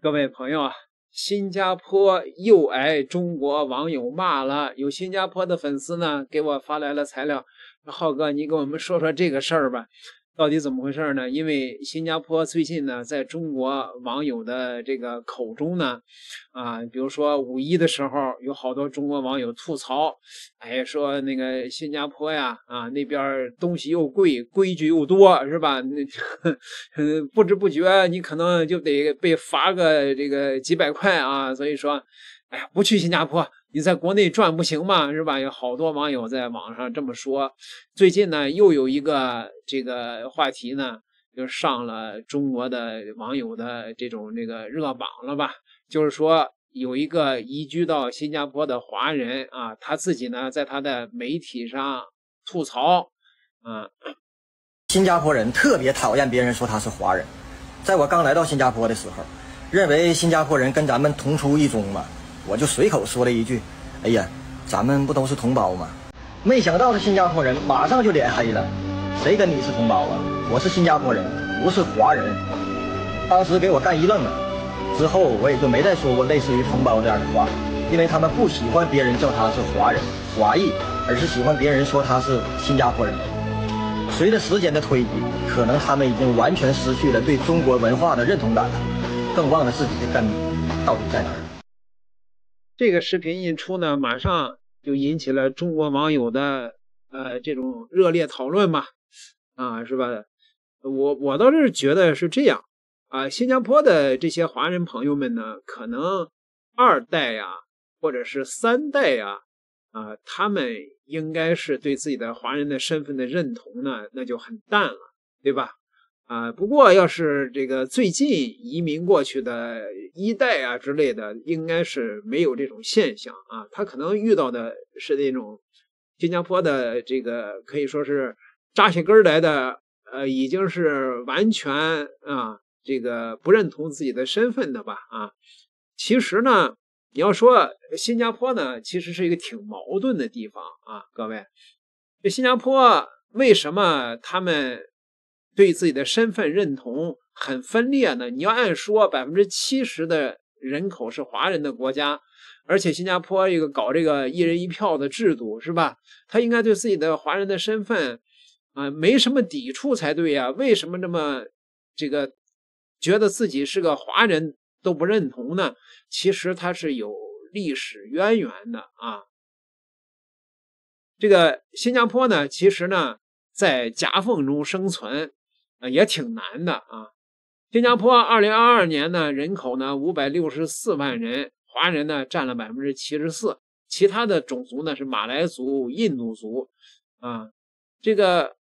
各位朋友啊，新加坡又挨中国网友骂了。有新加坡的粉丝呢，给我发来了材料，浩哥，你给我们说说这个事儿吧。到底怎么回事呢？因为新加坡最近呢，在中国网友的这个口中呢，啊，比如说五一的时候，有好多中国网友吐槽，哎，说那个新加坡呀，啊，那边东西又贵，规矩又多，是吧？那不知不觉你可能就得被罚个这个几百块啊。所以说，哎呀，不去新加坡。你在国内赚不行吗？是吧？有好多网友在网上这么说。最近呢，又有一个这个话题呢，就上了中国的网友的这种这个热榜了吧？就是说，有一个移居到新加坡的华人啊，他自己呢，在他的媒体上吐槽啊，新加坡人特别讨厌别人说他是华人。在我刚来到新加坡的时候，认为新加坡人跟咱们同出一宗嘛。我就随口说了一句：“哎呀，咱们不都是同胞吗？”没想到这新加坡人马上就脸黑了：“谁跟你是同胞啊？我是新加坡人，不是华人。”当时给我干一愣了。之后我也就没再说过类似于“同胞”这样的话，因为他们不喜欢别人叫他是华人、华裔，而是喜欢别人说他是新加坡人。随着时间的推移，可能他们已经完全失去了对中国文化的认同感了，更忘了自己的根到底在哪儿。这个视频一出呢，马上就引起了中国网友的呃这种热烈讨论嘛，啊是吧？我我倒是觉得是这样啊，新加坡的这些华人朋友们呢，可能二代呀，或者是三代呀，啊，他们应该是对自己的华人的身份的认同呢，那就很淡了，对吧？啊，不过要是这个最近移民过去的一代啊之类的，应该是没有这种现象啊。他可能遇到的是那种新加坡的这个可以说是扎下根来的，呃，已经是完全啊这个不认同自己的身份的吧啊。其实呢，你要说新加坡呢，其实是一个挺矛盾的地方啊，各位，这新加坡为什么他们？对自己的身份认同很分裂呢。你要按说百分之七十的人口是华人的国家，而且新加坡这个搞这个一人一票的制度是吧？他应该对自己的华人的身份啊没什么抵触才对呀。为什么这么这个觉得自己是个华人都不认同呢？其实他是有历史渊源的啊。这个新加坡呢，其实呢在夹缝中生存。啊，也挺难的啊！新加坡二零二二年呢，人口呢五百六十四万人，华人呢占了百分之七十四，其他的种族呢是马来族、印度族啊。这个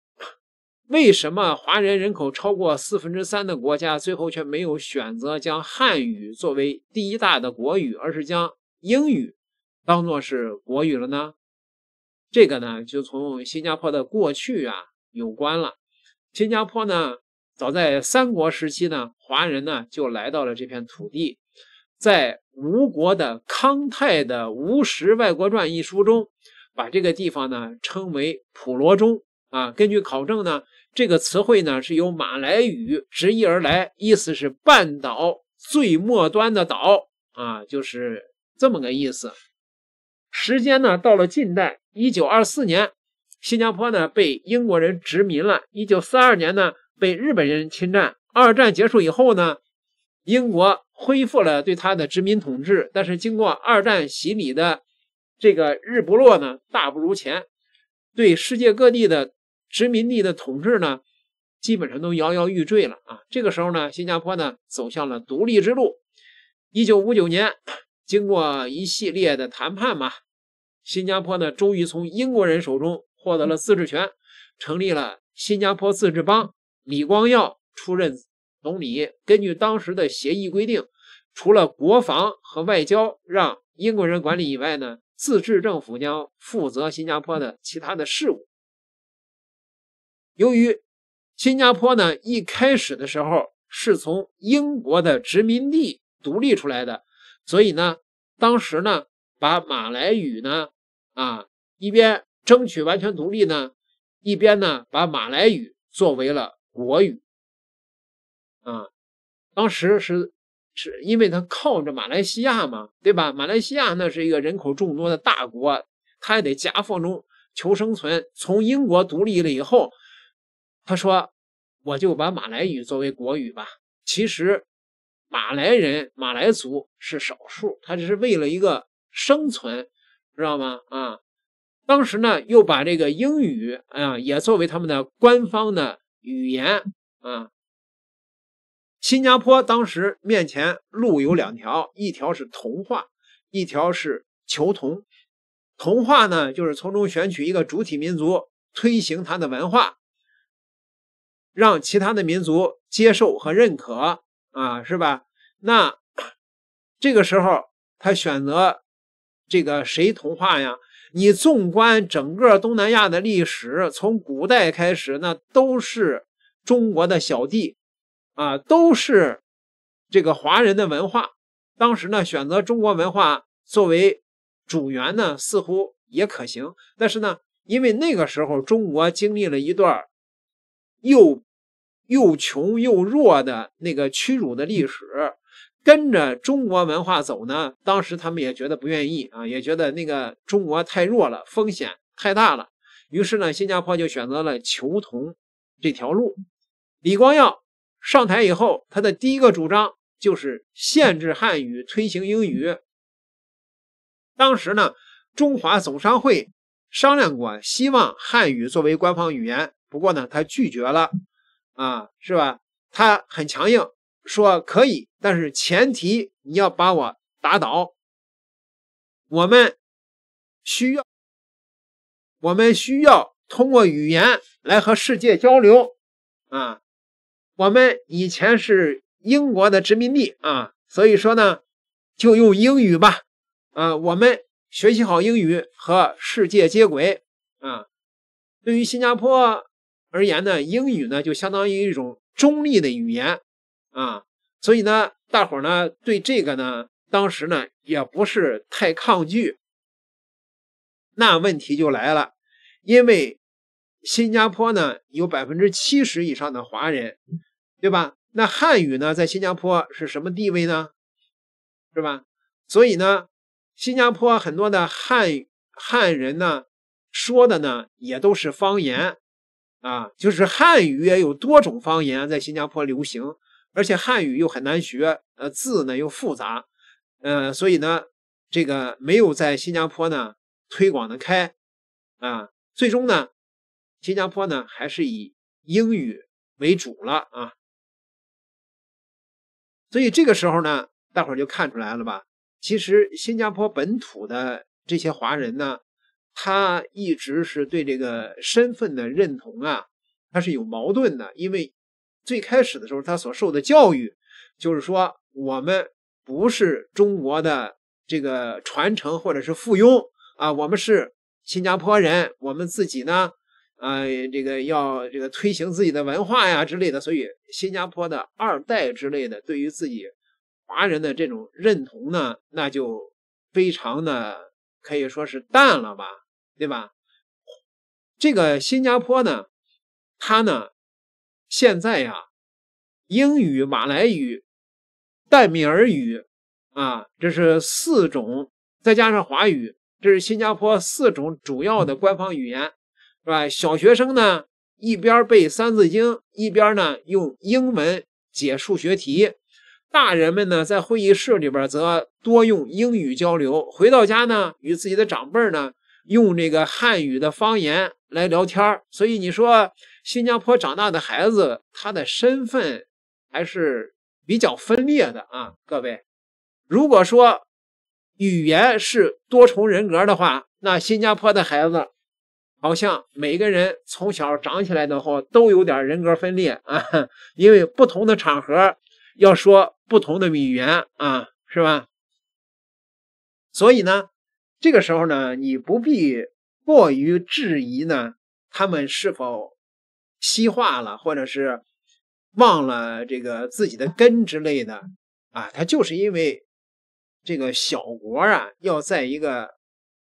为什么华人人口超过四分之三的国家，最后却没有选择将汉语作为第一大的国语，而是将英语当做是国语了呢？这个呢，就从新加坡的过去啊有关了。新加坡呢，早在三国时期呢，华人呢就来到了这片土地。在吴国的康泰的《吴石外国传》一书中，把这个地方呢称为普罗中啊。根据考证呢，这个词汇呢是由马来语直译而来，意思是半岛最末端的岛啊，就是这么个意思。时间呢到了近代，一九二四年。新加坡呢被英国人殖民了。一九四二年呢被日本人侵占。二战结束以后呢，英国恢复了对他的殖民统治。但是经过二战洗礼的这个日不落呢，大不如前，对世界各地的殖民地的统治呢，基本上都摇摇欲坠了啊。这个时候呢，新加坡呢走向了独立之路。一九五九年，经过一系列的谈判嘛，新加坡呢终于从英国人手中。获得了自治权，成立了新加坡自治邦。李光耀出任总理。根据当时的协议规定，除了国防和外交让英国人管理以外呢，自治政府将负责新加坡的其他的事务。由于新加坡呢一开始的时候是从英国的殖民地独立出来的，所以呢，当时呢把马来语呢啊一边。争取完全独立呢，一边呢把马来语作为了国语，啊，当时是是因为他靠着马来西亚嘛，对吧？马来西亚那是一个人口众多的大国，他也得夹缝中求生存。从英国独立了以后，他说我就把马来语作为国语吧。其实马来人、马来族是少数，他只是为了一个生存，知道吗？啊，当时呢又把这个英语啊也作为他们的官方的语言啊。新加坡当时面前路有两条，一条是同化，一条是求同。同化呢，就是从中选取一个主体民族，推行它的文化，让其他的民族接受和认可啊，是吧？那这个时候他选择这个谁同化呀？你纵观整个东南亚的历史，从古代开始，那都是中国的小弟。啊，都是这个华人的文化。当时呢，选择中国文化作为主源呢，似乎也可行。但是呢，因为那个时候中国经历了一段又又穷又弱的那个屈辱的历史，跟着中国文化走呢，当时他们也觉得不愿意啊，也觉得那个中国太弱了，风险太大了。于是呢，新加坡就选择了求同这条路。李光耀。上台以后，他的第一个主张就是限制汉语，推行英语。当时呢，中华总商会商量过，希望汉语作为官方语言，不过呢，他拒绝了，啊，是吧？他很强硬，说可以，但是前提你要把我打倒。我们需要，我们需要通过语言来和世界交流，啊。我们以前是英国的殖民地啊，所以说呢，就用英语吧。啊，我们学习好英语和世界接轨啊。对于新加坡而言呢，英语呢就相当于一种中立的语言啊，所以呢，大伙呢对这个呢，当时呢也不是太抗拒。那问题就来了，因为。新加坡呢有百分之七十以上的华人，对吧？那汉语呢在新加坡是什么地位呢？是吧？所以呢，新加坡很多的汉汉人呢说的呢也都是方言啊，就是汉语也有多种方言在新加坡流行，而且汉语又很难学，呃，字呢又复杂，呃，所以呢这个没有在新加坡呢推广的开啊，最终呢。新加坡呢，还是以英语为主了啊，所以这个时候呢，大伙儿就看出来了吧？其实新加坡本土的这些华人呢，他一直是对这个身份的认同啊，他是有矛盾的。因为最开始的时候，他所受的教育就是说，我们不是中国的这个传承或者是附庸啊，我们是新加坡人，我们自己呢。啊，这个要这个推行自己的文化呀之类的，所以新加坡的二代之类的，对于自己华人的这种认同呢，那就非常的可以说是淡了吧，对吧？这个新加坡呢，它呢现在呀，英语、马来语、淡米尔语啊，这是四种，再加上华语，这是新加坡四种主要的官方语言。是吧？小学生呢，一边背《三字经》，一边呢用英文解数学题；大人们呢，在会议室里边则多用英语交流。回到家呢，与自己的长辈呢，用这个汉语的方言来聊天所以你说，新加坡长大的孩子，他的身份还是比较分裂的啊，各位。如果说语言是多重人格的话，那新加坡的孩子。好像每个人从小长起来的话都有点人格分裂啊，因为不同的场合要说不同的语言啊，是吧？所以呢，这个时候呢，你不必过于质疑呢，他们是否西化了，或者是忘了这个自己的根之类的啊。他就是因为这个小国啊，要在一个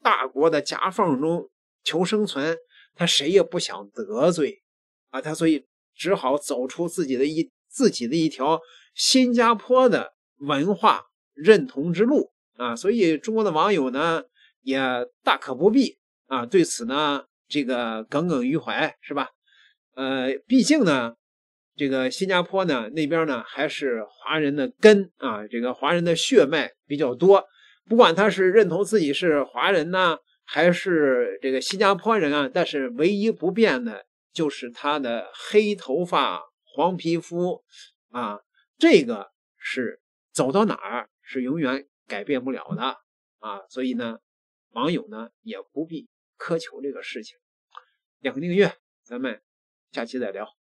大国的夹缝中。求生存，他谁也不想得罪啊，他所以只好走出自己的一自己的一条新加坡的文化认同之路啊，所以中国的网友呢也大可不必啊，对此呢这个耿耿于怀是吧？呃，毕竟呢，这个新加坡呢那边呢还是华人的根啊，这个华人的血脉比较多，不管他是认同自己是华人呢，还是这个新加坡人啊，但是唯一不变的就是他的黑头发、黄皮肤啊，这个是走到哪儿是永远改变不了的啊，所以呢，网友呢也不必苛求这个事情，点个订阅，咱们。下期再聊。